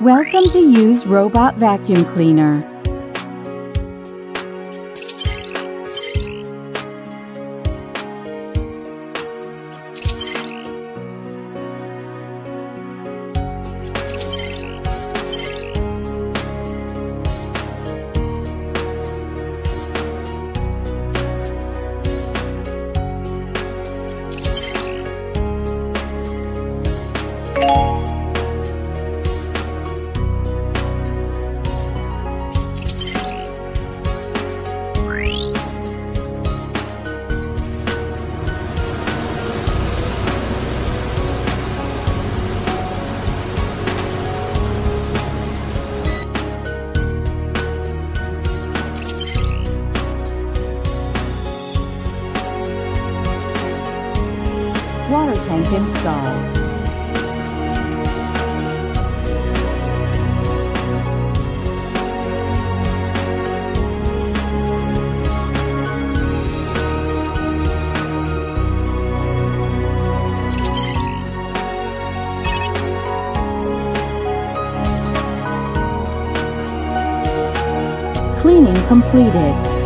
Welcome to use Robot Vacuum Cleaner. Water tank installed. Cleaning completed.